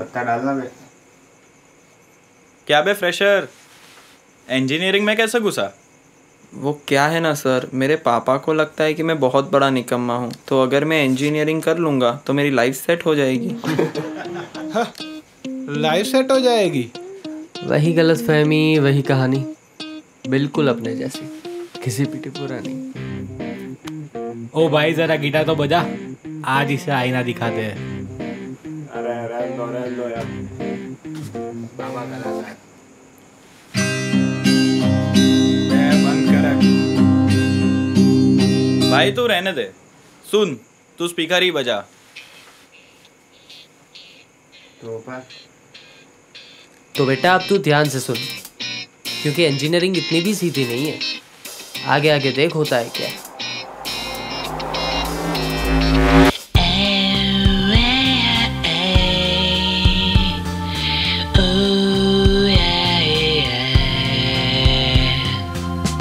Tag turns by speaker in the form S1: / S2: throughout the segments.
S1: पत्ता डालना बे
S2: क्या बे फ्रेशर इंजीनियरिंग में कैसे घुसा?
S3: वो क्या है ना सर मेरे पापा को लगता है कि मैं बहुत बड़ा निकम्मा हूँ। तो अगर मैं इंजीनियरिंग कर लूँगा तो मेरी लाइफ सेट हो जाएगी।
S4: लाइफ सेट हो जाएगी।
S5: वही गलत फहमी वही कहानी। बिल्कुल अपने जैसी। किसी पीटी पूरा नहीं।
S6: ओ भाई जरा गिटार तो बजा। आज इसे आईना दिखाते हैं।
S1: बाबा गला साहब मैं बंद कर
S2: भाई तू रहने दे। सुन तू स्पीकर ही बजा।
S1: तो
S5: तो बेटा अब तू ध्यान से सुन क्योंकि इंजीनियरिंग इतनी भी सीधी नहीं है। आगे आगे देख होता है क्या?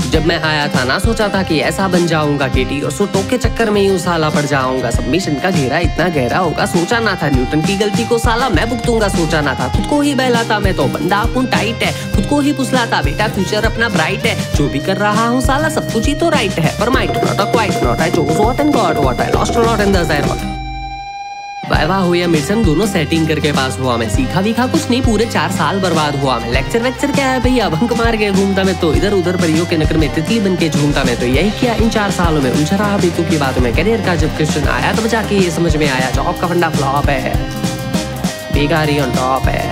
S5: जब मैं आया था ना, सोचा था कि ऐसा बन जाऊँगा टीटी। और सुटों के चक्कर में यूँ साला पड़ जाऊँगा। सबमिशन का घेरा इतना गहरा होगा, सोचा ना था न्यूटन की गलती को। साला मैं भुगतूँगा सोचा ना था। खुद को ही बहलाता मैं तो। बंदा अपन टाइट है, खुद को ही पुसलाता। बेटा फ्यूचर अपना ब्राइट है। जो भी कर रहा हूँ, साला सब कुछ ही तो राइट है। पर might not a quite not I chose what and got what I lost lot in the ज़ायरॉट viva हो या मिशन दोनों सेटिंग करके पास हुआ मैं। सीखा वीखा कुछ नहीं, पूरे चार साल बर्बाद हुआ मैं। लेक्चर वेक्चर क्या है भैया बंक मार के घूमता मैं तो इधर उधर परियों के नगर में तितली बन के झूमता मैं तो यही किया इन चार सालों में। उलझा रहा बीतू की बातों में। करियर का जब क्वेश्चन आया, तब जाके ये समझ में आया जॉब का फंडा फ्लॉप है। बेकारी ऑन टॉप है।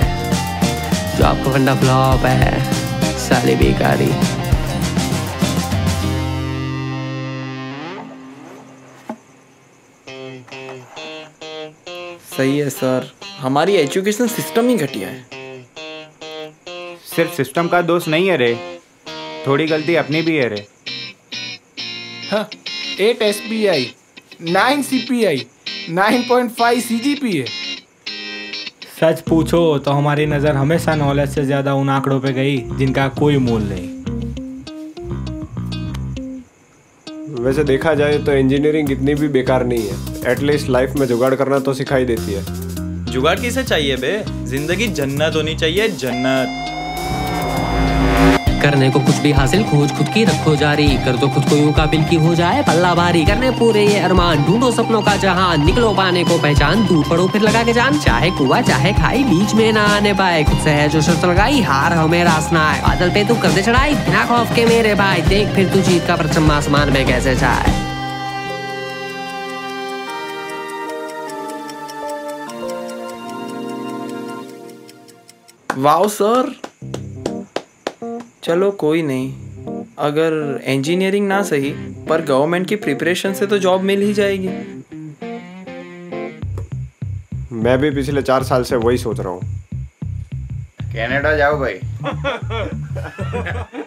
S5: जॉब का फंडा फ्लॉप है। साले बेकारी।
S3: सही है सर। हमारी एजुकेशन सिस्टम ही घटिया है।
S1: सिर्फ़ सिस्टम का दोष नहीं है रे। थोड़ी गलती अपनी भी है रे।
S4: हाँ eight S P I nine C P I nine point five C G P है।
S6: सच पूछो तो हमारी नज़र हमेशा नॉलेज से ज़्यादा उन आंकड़ों पे गई जिनका कोई मूल नहीं।
S7: वैसे देखा जाए तो इंजीनियरिंग इतनी भी बेकार नहीं है। एटलीस्ट लाइफ में जुगाड़ करना तो सिखाई देती है।
S2: जुगाड़ किसे चाहिए बे? ज़िंदगी जन्नत होनी चाहिए, जन्नत।
S5: करने को कुछ भी हासिल, खोज खुद की रखो जारी। कर दो खुद को यूँ काबिल की हो जाए पल्ला भारी करने पूरे ये अरमान, ढूंढो सपनों का जहाँ निकलो पाने को पहचान, दूर पड़ो फिर लगा के जान। चाहे कुआ, चाहे खाई, बीच में ना आने पाए। खुद से है जो शर्त लगाई, हार हमें रास ना आए बादल पे तू कर दे चढ़ाई बिना खौफ के मेरे भाई। देख फिर तू जीत का परचम आसमान में कैसे जाए
S3: वाओ सर चलो कोई नहीं। अगर इंजीनियरिंग ना सही पर गवर्नमेंट की प्रिपरेशन से तो जॉब मिल ही जाएगी।
S7: मैं भी पिछले चार साल से वही सोच रहा हूँ।
S1: कनाडा जाओ भाई।